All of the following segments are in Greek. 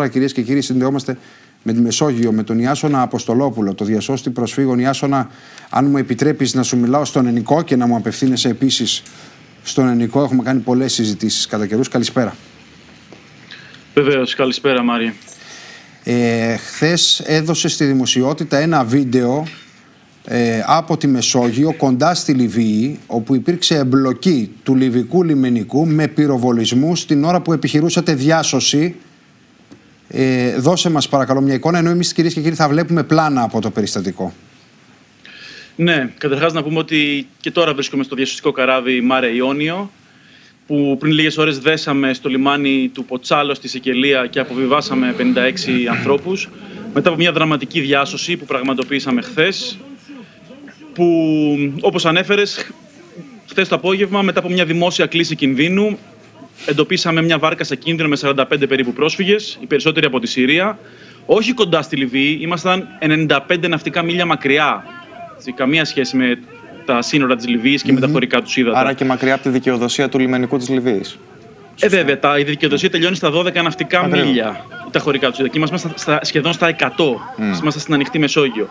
Τώρα, κυρίες και κύριοι, συνδεόμαστε με τη Μεσόγειο, με τον Ιάσονα Αποστολόπουλο, το διασώστη προσφύγων. Ιάσονα, αν μου επιτρέπεις να σου μιλάω στον ελληνικό και να μου απευθύνεσαι επίσης στον ελληνικό, έχουμε κάνει πολλές συζητήσεις κατά καιρούς. Καλησπέρα. Βεβαίως, καλησπέρα Μάρια. Ε, Χθες έδωσε στη δημοσιότητα ένα βίντεο ε, από τη Μεσόγειο κοντά στη Λιβύη όπου υπήρξε εμπλοκή του Λιβικού λιμενικού με πυροβολισμούς την ώρα που επιχειρούσατε διάσωση ε, δώσε μας παρακαλώ μια εικόνα, ενώ εμείς κυρίες και κύριοι θα βλέπουμε πλάνα από το περιστατικό. Ναι, καταρχάς να πούμε ότι και τώρα βρίσκομαι στο διασωστικό καράβι Μάρε Ιόνιο, που πριν λίγες ώρες δέσαμε στο λιμάνι του Ποτσάλο στη Σικελία και αποβιβάσαμε 56 ανθρώπους, μετά από μια δραματική διάσωση που πραγματοποιήσαμε χθες, που όπως ανέφερες, χθες το απόγευμα, μετά από μια δημόσια κλίση κινδύνου, εντοπίσαμε μια βάρκα σε κίνδυνο με 45 περίπου πρόσφυγες, οι περισσότεροι από τη Συρία. Όχι κοντά στη Λιβύη, ήμασταν 95 ναυτικά μίλια μακριά. Σε καμία σχέση με τα σύνορα της Λιβύης και με τα χωρικά τους ύδατα. Άρα και μακριά από τη δικαιοδοσία του λιμενικού της Λιβύης. Ε, βέβαια, τα, η δικαιοδοσία τελειώνει στα 12 ναυτικά μίλια τα χωρικά τους ύδατα. Και είμαστε στα, σχεδόν στα 100. Mm. Είμαστε στην ανοιχτή Μεσόγειο.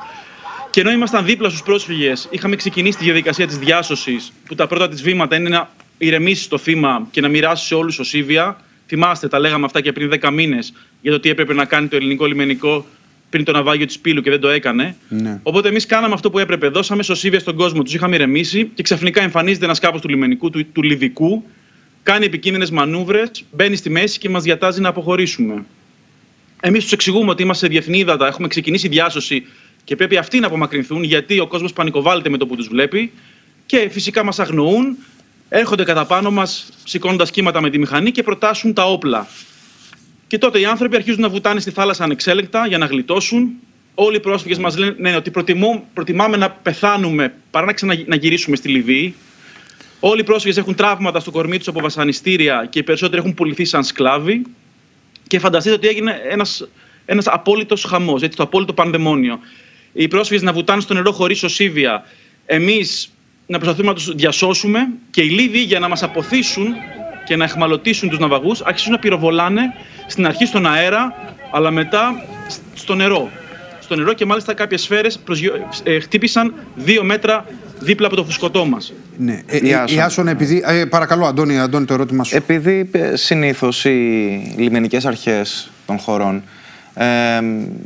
Και ενώ ήμασταν δίπλα στους πρόσφυγες, είχαμε ξεκινήσει τη διαδικασία της διάσωσης, που τα πρώτα της βήματα είναι να ηρεμήσει το θύμα και να μοιράσει σε όλους σωσίβια. Θυμάστε, τα λέγαμε αυτά και πριν 10 μήνες για το τι έπρεπε να κάνει το ελληνικό λιμενικό πριν το ναυάγιο της Πύλου και δεν το έκανε. Ναι. Οπότε εμείς κάναμε αυτό που έπρεπε. Δώσαμε σωσίβια στον κόσμο, τους είχαμε ηρεμήσει και ξαφνικά εμφανίζεται ένας κάπως του λιμενικού, του, του Λιβικού, κάνει επικίνδυνες μανούβρες, μπαίνει στη μέση και μας διατάζει να αποχωρήσουμε. Εμείς τους εξηγούμε ότι είμαστε σε διεθνή ύδατα, έχουμε ξεκινήσει διάσωση και πρέπει αυτοί να απομακρυνθούν γιατί ο κόσμος πανικοβάλλεται με το που τους βλέπει και φυσικά μας αγνοούν έρχονται κατά πάνω μας σηκώνοντας κύματα με τη μηχανή και προτάσουν τα όπλα. Και τότε οι άνθρωποι αρχίζουν να βουτάνε στη θάλασσα ανεξέλεγκτα για να γλιτώσουν. Όλοι οι πρόσφυγες μας λένε ναι, ότι προτιμάμε να πεθάνουμε παρά να ξαναγυρίσουμε στη Λιβύη. Όλοι οι πρόσφυγες έχουν τραύματα στο κορμί τους από βασανιστήρια και οι περισσότεροι έχουν πουληθεί σαν σκλάβοι. Και φανταστείτε ότι έγινε ένας ένας απόλυτος χαμός, το απόλυτο πανδαιμόνιο. Οι πρόσφυγες να βουτάνε στο νερό χωρίς οσίβια. Εμείς να προσπαθούμε να τους διασώσουμε και οι Λίβοι για να μας αποθήσουν και να εχμαλωτήσουν τους ναυαγούς αρχίζουν να πυροβολάνε στην αρχή στον αέρα, αλλά μετά στο νερό. Στο νερό και μάλιστα κάποιες σφαίρες ε, χτύπησαν δύο μέτρα δίπλα από το φουσκωτό μας. Ναι. Ε, Ιάσον, επειδή. Ε, παρακαλώ, Αντώνη, Αντώνη, το ερώτημα σου. Επειδή ε, συνήθως οι λιμενικές αρχές των χωρών ε,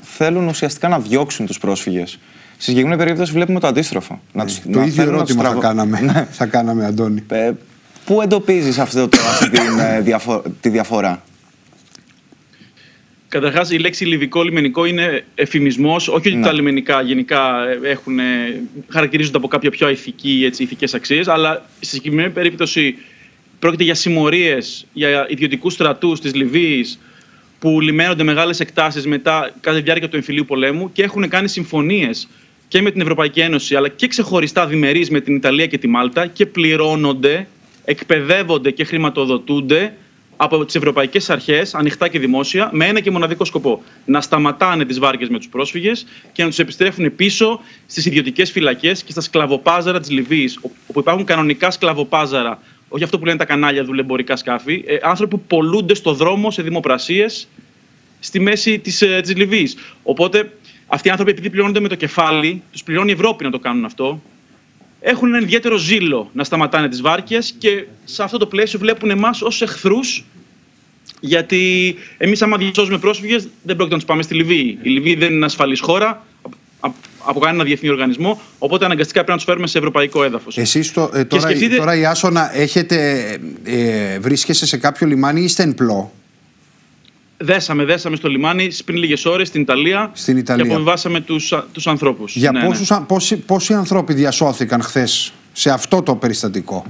θέλουν ουσιαστικά να διώξουν τους πρόσφυγες. Στη συγκεκριμένη περίπτωση βλέπουμε το αντίστροφο. Να τους, το να ίδιο ερώτημα θα κάναμε, ναι. θα κάναμε, Αντώνη. Ε, πού εντοπίζεις αυτή, την, ε, τη διαφορά; Καταρχάς, η λέξη λιβικό λιμενικό είναι εφημισμός. Όχι ότι τα λιμενικά γενικά έχουν, χαρακτηρίζονται από κάποια πιο ηθική, έτσι, ηθικές αξίες, αλλά στη συγκεκριμένη περίπτωση πρόκειται για συμμορίες, για ιδιωτικούς στρατούς της Λιβύης που λιμένονται μεγάλες εκτάσεις μετά κατά τη διάρκεια του εμφυλίου πολέμου και έχουν κάνει συμφωνίες και με την Ευρωπαϊκή Ένωση, αλλά και ξεχωριστά διμερείς με την Ιταλία και τη Μάλτα και πληρώνονται, εκπαιδεύονται και χρηματοδοτούνται από τις ευρωπαϊκές αρχές, ανοιχτά και δημόσια, με ένα και μοναδικό σκοπό. Να σταματάνε τις βάρκες με τους πρόσφυγες και να τους επιστρέφουν πίσω στις ιδιωτικές φυλακές και στα σκλαβοπάζαρα της Λιβύης, όπου υπάρχουν κανονικά σκλαβοπάζαρα, όχι αυτό που λένε τα κανάλια δουλεμπορικά σκάφη, ε, άνθρωποι που πολλούνται στο δρόμο σε δημοπρασίες στη μέση της ε, Λιβύης. Οπότε αυτοί οι άνθρωποι, επειδή πληρώνονται με το κεφάλι, τους πληρώνει η Ευρώπη να το κάνουν αυτό, έχουν ένα ιδιαίτερο ζήλο να σταματάνε τις βάρκες και σε αυτό το πλαίσιο βλέπουν εμάς ως εχθρούς. Γιατί εμείς, άμα διασώζουμε πρόσφυγες, δεν πρόκειται να τους πάμε στη Λιβύη. Η Λιβύη δεν είναι ασφαλής χώρα από κανένα διεθνή οργανισμό. Οπότε αναγκαστικά πρέπει να τους φέρουμε σε ευρωπαϊκό έδαφος. Εσείς τώρα, σκεφτείτε... τώρα, η Άσονα, έχετε, ε, βρίσκεσαι σε κάποιο λιμάνι ή είστε εν πλώ; Δέσαμε, δέσαμε στο λιμάνι πριν λίγες ώρες στην Ιταλία, στην Ιταλία. και αποβιβάσαμε τους τους ανθρώπους. Για ναι, πόσους, ναι. Πόσοι, πόσοι άνθρωποι διασώθηκαν χθες σε αυτό το περιστατικό;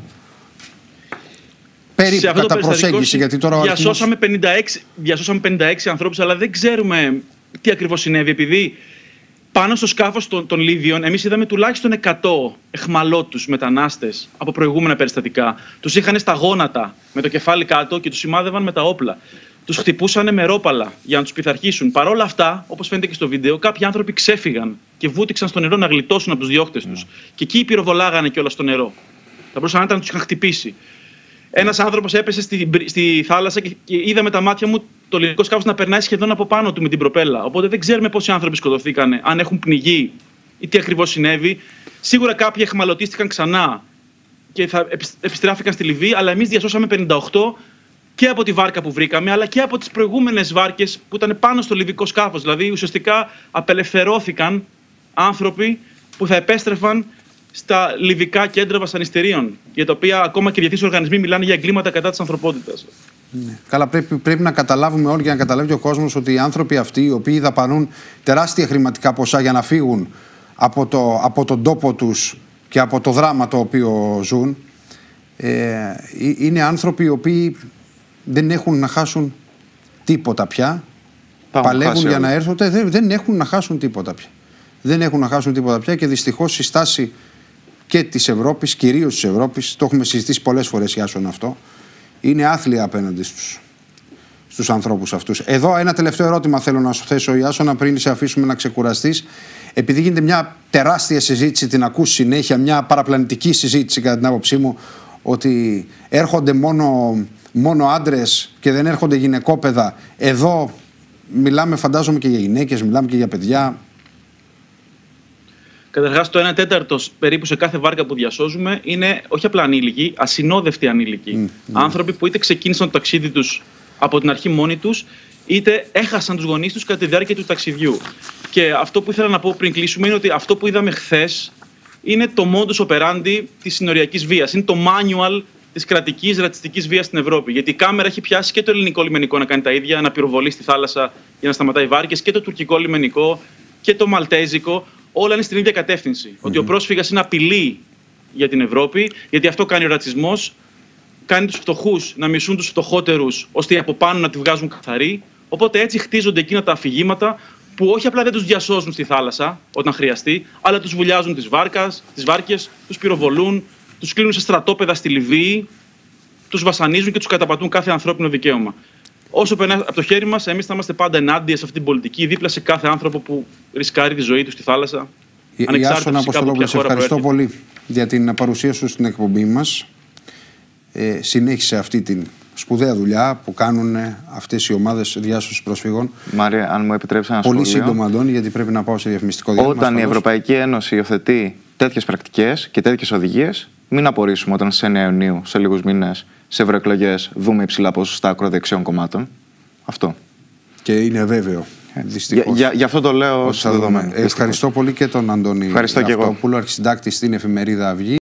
Περίπου κατά το προσέγγιση, γιατί τώρα διασώσαμε, 56, διασώσαμε 56 ανθρώπους, αλλά δεν ξέρουμε τι ακριβώς συνέβη, επειδή πάνω στο σκάφος των, των Λίβιων, εμείς είδαμε τουλάχιστον 100 εχμαλώτους μετανάστες από προηγούμενα περιστατικά. Τους είχαν στα γόνατα με το κεφάλι κάτω και τους σημάδευαν με τα όπλα τους χτυπούσαν με ρόπαλα για να τους πειθαρχήσουν. Παρ' όλα αυτά, όπως φαίνεται και στο βίντεο, κάποιοι άνθρωποι ξέφυγαν και βούτυξαν στο νερό να γλιτώσουν από τους διώχτες τους. Mm. Και εκεί πυροβολάγανε κιόλας στο νερό. Θα μπορούσαν να ήταν να τους είχαν χτυπήσει. Ένας άνθρωπος έπεσε στη, στη θάλασσα και, και είδα με τα μάτια μου το λιβικό σκάφος να περνάει σχεδόν από πάνω του με την προπέλα. Οπότε δεν ξέρουμε πόσοι άνθρωποι σκοτωθήκαν, αν έχουν πνιγεί ή τι ακριβώς συνέβη. Σίγουρα κάποιοι εχμαλωτίστηκαν ξανά και θα επιστράφηκαν στη Λιβύη, αλλά εμείς διασώσαμε 58 και από τη βάρκα που βρήκαμε, αλλά και από τις προηγούμενες βάρκες που ήταν πάνω στο λιβικό σκάφος. Δηλαδή ουσιαστικά απελευθερώθηκαν άνθρωποι που θα επέστρεφαν στα λιβικά κέντρα βασανιστερίων, για τα οποία ακόμα και διεθνείς οργανισμοί μιλάνε για εγκλήματα κατά της ανθρωπότητας. Ναι. Καλά, πρέπει, πρέπει να καταλάβουμε όλοι και να καταλάβει ο κόσμος ότι οι άνθρωποι αυτοί, οι οποίοι δαπανούν τεράστια χρηματικά ποσά για να φύγουν από, το, από τον τόπο τους και από το δράμα το οποίο ζουν, ε, είναι άνθρωποι οι οποίοι δεν έχουν να χάσουν τίποτα πια. Παλεύουν για να έρθουν, δεν, δεν έχουν να χάσουν τίποτα πια. Δεν έχουν να χάσουν τίποτα πια και δυστυχώς η στάση και της Ευρώπης, κυρίως της Ευρώπης, το έχουμε συζητήσει πολλές φορές για αυτό, είναι άθλια απέναντι στους στους ανθρώπους αυτούς. Εδώ ένα τελευταίο ερώτημα θέλω να σου θέσω Ιάσονα πριν σε αφήσουμε να ξεκουραστείς. Επειδή γίνεται μια τεράστια συζήτηση, την ακούς συνέχεια, μια παραπλανητική συζήτηση κατά την άποψή μου, ότι έρχονται μόνο, μόνο άντρες και δεν έρχονται γυναικόπαιδα. Εδώ μιλάμε φαντάζομαι και για γυναίκες, μιλάμε και για παιδιά. Καταρχάς, το 1 τέταρτος περίπου σε κάθε βάρκα που διασώζουμε είναι όχι απλά ανήλικοι, ασυνόδευτοι ανήλικοι. Άνθρωποι που είτε ξεκίνησαν το ταξίδι τους από την αρχή μόνοι τους, είτε έχασαν τους γονείς τους κατά τη διάρκεια του ταξιδιού. Και αυτό που ήθελα να πω πριν κλείσουμε είναι ότι αυτό που είδαμε χθες είναι το modus operandi της συνοριακής βίας. Είναι το manual της κρατικής ρατσιστικής βίας στην Ευρώπη. Γιατί η κάμερα έχει πιάσει και το ελληνικό λιμενικό να κάνει τα ίδια, να πυροβολεί στη θάλασσα για να σταματάει βάρκες, και το τουρκικό λιμενικό και το μαλτέζικο. Όλα είναι στην ίδια κατεύθυνση. Ότι ο πρόσφυγας είναι απειλή για την Ευρώπη, γιατί αυτό κάνει ο ρατσισμός. Κάνει τους φτωχούς να μισούν τους φτωχότερους, ώστε από πάνω να τη βγάζουν καθαρή. Οπότε έτσι χτίζονται εκείνα τα αφηγήματα που όχι απλά δεν τους διασώζουν στη θάλασσα όταν χρειαστεί, αλλά τους βουλιάζουν τις βάρκες, τους πυροβολούν, τους κλείνουν σε στρατόπεδα στη Λιβύη, τους βασανίζουν και τους καταπατούν κάθε ανθρώπινο δικαίωμα. Όσο περνάει από το χέρι μας, εμείς θα είμαστε πάντα ενάντια σε αυτή την πολιτική, δίπλα σε κάθε άνθρωπο που ρισκάρει τη ζωή του στη θάλασσα. Ιάσονα Αποστολόπουλο, σε ευχαριστώ πολύ για την παρουσία σου στην εκπομπή μας. Ε, συνέχισε αυτή την σπουδαία δουλειά που κάνουν αυτές οι ομάδες διάσωσης προσφύγων. Μάρια, αν μου επιτρέψεις να Πολύ σύντομα, Αντώνη, γιατί πρέπει να πάω σε διαφημιστικό διάλειμμα. Όταν η Ευρωπαϊκή Ένωση υιοθετεί τέτοιες πρακτικές και τέτοιες οδηγίες, μην απορρίσουμε όταν σε 9 Ιουνίου, σε λίγους μήνες, σε ευρωεκλογές, δούμε υψηλά ποσοστά ακροδεξιών κομμάτων. Αυτό. Και είναι βέβαιο. Δυστυχώς. Για, για, αυτό το λέω δεδομένο. Ευχαριστώ πολύ και τον Αντώνη Ευχαριστώ και εγώ. αρχισυντάκτη στην εφημερίδα Αυγή.